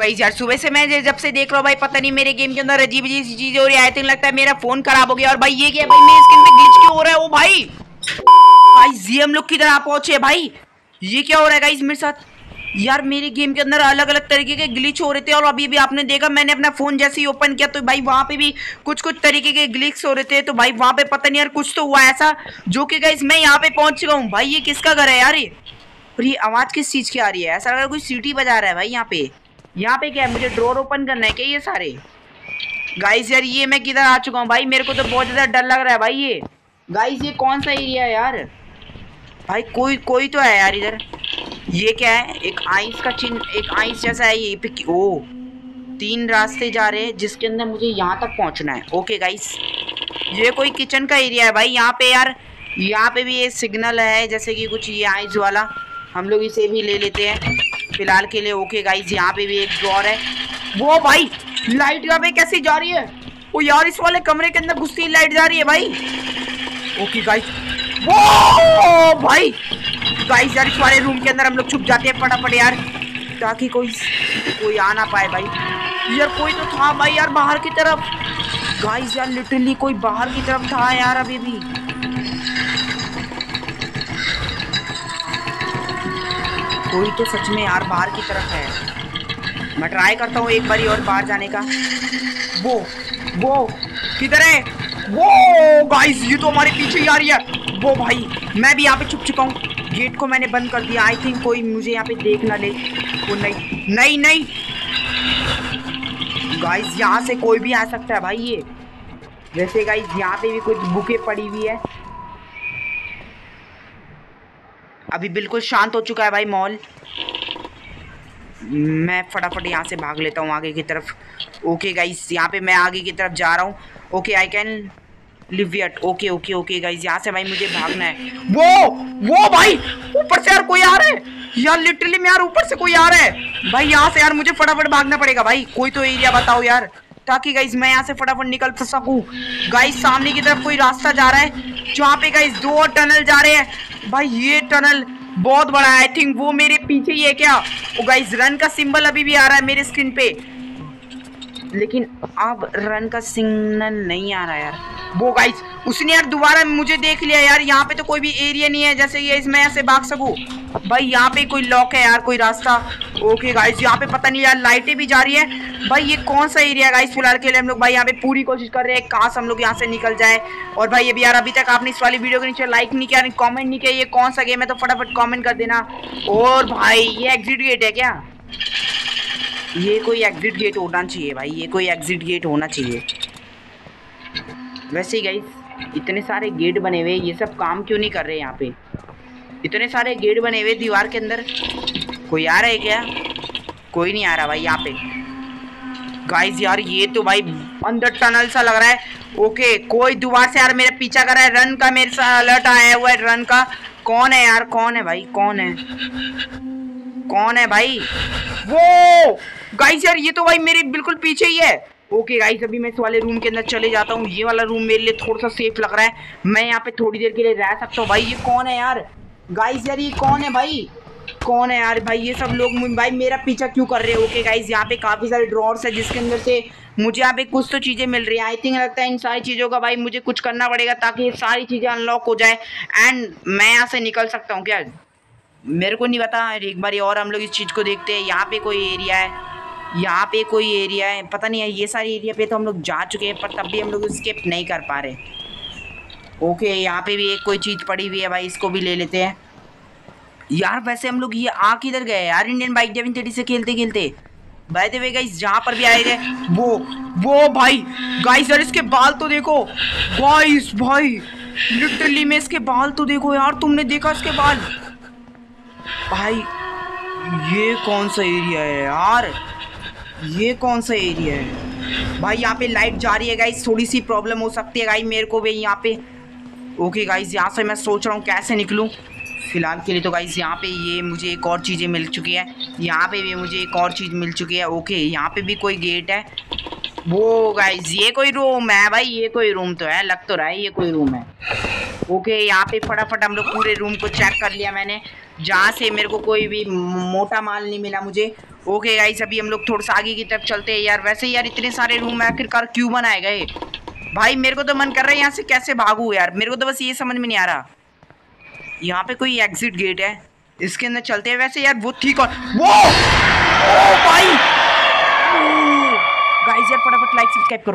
Guys यार, सुबह से मैं जब से देख रहा हूँ भाई, पता नहीं मेरे गेम के अंदर अजीब अजीब चीज़ें हो रही है। आई थिंक लगता है मेरा फ़ोन खराब हो गया। और भाई ये क्या भाई, मेरे स्क्रीन पे ग्लिच क्यों हो रहा है ओ भाई? गाइस ये हम लोग किधर आ पहुँचे भाई? ये क्या हो रहा है गाइस मेरे साथ? यार, मेरे गेम के अंदर अलग अलग तरीके के ग्लिच हो रहे थे और अभी भी आपने देखा, मैंने अपना फ़ोन जैसे ही ओपन किया तो भाई वहाँ पे भी कुछ कुछ तरीके के ग्लिच हो रहे थे। तो भाई वहाँ पे पता नहीं यार कुछ तो हुआ ऐसा, जो कि गाइस मैं यहाँ पे पहुँच चुका हूँ। भाई ये किसका घर है यार ये? और ये आवाज़ किस चीज़ की आ रही है? ऐसा लग रहा है कोई सीटी बजा रहा है भाई यहाँ पे। यहाँ पे क्या है? मुझे ड्रोर ओपन करना है क्या ये सारे? गाइस यार, ये मैं किधर आ चुका हूँ भाई? मेरे को तो बहुत ज़्यादा डर लग रहा है भाई ये। गाइस ये कौन सा एरिया है यार? भाई, कोई कोई तो है यार इधर। ये क्या है? एक आइस का चिन्ह, एक आइस जैसा है ये पे ओ, तीन रास्ते जा रहे हैं, जिसके अंदर मुझे यहाँ तक पहुँचना है। ओके गाइस ये कोई किचन का एरिया है भाई। यहाँ पे यार, यहाँ पे भी ये सिग्नल है, जैसे कि कुछ ये आइस वाला। हम लोग इसे भी ले लेते हैं। फ़िलहाल के लिए ओके गाइस यहाँ पे भी एक ड्रॉर है। वो भाई लाइट यहाँ पे कैसे जा रही है? वो यार, इस वाले कमरे के अंदर घुसती लाइट जा रही है भाई। ओके गाइस वो भाई गाइस यार, इस वाले रूम के अंदर हम लोग छुप जाते हैं फटाफट यार, ताकि कोई कोई आ ना पाए भाई। यार, कोई तो था भाई यार बाहर की तरफ़। गाइस यार लिटरली कोई बाहर की तरफ़ था यार अभी भी। कोई तो सच में यार बाहर की तरफ़ है। मैं ट्राई करता हूँ एक बारी और बाहर जाने का। वो वो, किधर है? वो गाइस ये तो हमारे पीछे ही आ रही है। वो भाई, मैं भी यहाँ पे छुप चुका हूँ। गेट को मैंने बंद कर दिया। आई थिंक कोई मुझे यहाँ पे देख ना ले। वो नहीं नहीं नहीं। गाइस यहाँ से कोई भी आ सकता है भाई ये। वैसे गाइस यहाँ पे भी कुछ बुके पड़ी हुई है। अभी बिल्कुल शांत हो चुका है भाई मॉल। मैं फटाफट यहाँ से भाग लेता हूँ आगे की तरफ़। ओके गाइस यहाँ पे मैं आगे की तरफ़ जा रहा हूँ। Okay I can leave it okay okay okay guys यहाँ से भाई मुझे भागना है। वो वो भाई, ऊपर से यार कोई आ रहा है। यार लिटरली में यार ऊपर से कोई आ रहा है। भाई, यहाँ से यार मुझे फटाफट भागना पड़ेगा भाई। कोई तो एरिया बताओ यार। ताकि गाइस मैं यहाँ से फटाफट निकल सकूँ। गाइस सामने की तरफ़ कोई रास्ता जा रहा है, जहाँ पे गाइस दो टनल जा रहे हैं। भाई, ये टनल बहुत बड़ा है। आई थिंक वो मेरे पीछे ही है क्या? वो गाइस रन का सिंबल अभी भी आ रहा है मेरे स्क्रीन पे। लेकिन अब रन का सिग्नल नहीं आ रहा यार। वो गाइस उसने यार दोबारा मुझे देख लिया यार। यहाँ पे तो कोई भी एरिया नहीं है, जैसे ये इसमें ऐसे भाग सकूँ। भाई, यहाँ पे कोई लॉक है यार, कोई रास्ता। ओके गाइस यहाँ पे पता नहीं यार, लाइटें भी जा रही है। भाई, ये कौन सा एरिया गाइस फ़िलहाल के लिए हम लोग भाई यहाँ पे पूरी कोशिश कर रहे हैं से हम लोग यहाँ से निकल जाए। और भाई अभी यार, अभी तक आपने इस वाली वीडियो के नीचे लाइक नहीं किया कॉमेंट नहीं किया, ये कौन सा गेम है तो फटाफट कॉमेंट कर देना। और भाई, ये एग्जिट गेट है क्या? ये कोई एग्जिट गेट होना चाहिए, भाई, ये कोई एग्जिट गेट होना चाहिए। वैसे ही गाइस इतने सारे गेट बने हुए, ये सब काम क्यों नहीं कर रहे यहाँ पे? इतने सारे गेट बने हुए दीवार के अंदर। कोई आ रहा है क्या? कोई नहीं आ रहा भाई, यहाँ पे। गाइस यार, ये तो भाई अंदर टनल सा लग रहा है। ओके कोई दोबारा से यार मेरा पीछा कर रहा है। रन का मेरे साथ अलर्ट आया हुआ है रन का। कौन है यार? कौन है भाई? कौन है? कौन है भाई? वो! गाइस यार, ये तो भाई मेरे बिल्कुल पीछे ही है। ओके गाइस अभी मैं इस वाले रूम के अंदर चले जाता हूँ। ये वाला रूम मेरे लिए थोड़ा सा सेफ़ लग रहा है। मैं यहाँ पे थोड़ी देर के लिए रह सकता हूँ। भाई, ये कौन है यार? गाइस यार, ये कौन है भाई? कौन है यार भाई? ये सब लोग भाई मेरा पीछा क्यों कर रहे हैं? ओके गाइस यहाँ पे काफ़ी सारे ड्रॉर्स है जिसके अंदर से मुझे यहाँ पे कुछ तो चीज़ें मिल रही हैं। आई थिंक लगता है इन सारी चीज़ों का भाई मुझे कुछ करना पड़ेगा ताकि ये सारी चीज़ें अनलॉक हो जाए। एंड मैं यहाँ से निकल सकता हूँ क्या? मेरे को नहीं पता। एक बार और हम लोग इस चीज़ को देखते हैं। यहाँ पे कोई एरिया है। यहाँ पे कोई एरिया है। पता नहीं है, ये सारी एरिया पे तो हम लोग जा चुके हैं, पर तब भी हम लोग स्केप नहीं कर पा रहे। ओके यहाँ पे भी एक कोई चीज़ पड़ी हुई है भाई, इसको भी ले लेते हैं। यार, वैसे हम लोग ये आ किधर गए यार? इंडियन बाइक जेवन थर्टी से खेलते खेलते। भाई देवे गाइस जहाँ पर भी आए गए, वो वो भाई गाइस यार, इसके बाल तो देखो। गाइस भाई लिटरली में इसके बाल तो देखो यार, तुमने देखा इसके बाल? भाई, ये कौन सा एरिया है यार? ये कौन सा एरिया है? भाई, यहाँ पे लाइट जा रही है गाइस थोड़ी सी प्रॉब्लम हो सकती है गाइस मेरे को भी यहाँ पे। ओके गाइस यहाँ से मैं सोच रहा हूँ कैसे निकलूँ। फ़िलहाल के लिए तो गाइस यहाँ पे ये मुझे एक और चीज़ें मिल चुकी है। यहाँ पे भी मुझे एक और चीज़ मिल चुकी है। ओके यहाँ पे भी कोई गेट है। वो गाइस ये कोई रूम है भाई, ये कोई रूम तो है। लग तो रहा है ये कोई रूम है। ओके यहाँ पे फटाफट हम लोग पूरे रूम को चेक कर लिया मैंने। जहाँ से मेरे को कोई भी मोटा माल नहीं मिला मुझे। ओके गाइस अभी हम लोग थोड़ा सा आगे की तरफ़ चलते हैं। यार, वैसे यार इतने सारे रूम है, आखिरकार क्यों बनाए गए? भाई, मेरे को तो मन कर रहा है यहाँ से कैसे भागू यार? मेरे को तो बस ये समझ में नहीं आ रहा। यहाँ पे कोई एग्जिट गेट है। इसके अंदर चलते हैं। वैसे यार, वो ठीक और वो! ओ भाई गाइस यार, फटाफट लाइक सब्सक्राइब करो।